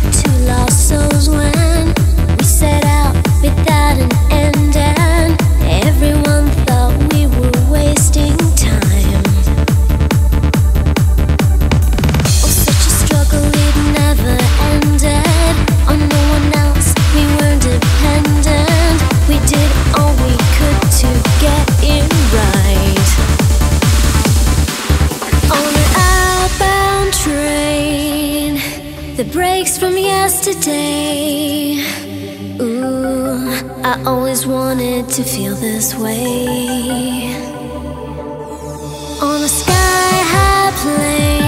two lost souls mistakes from yesterday. Ooh, I always wanted to feel this way. On a sky high plane,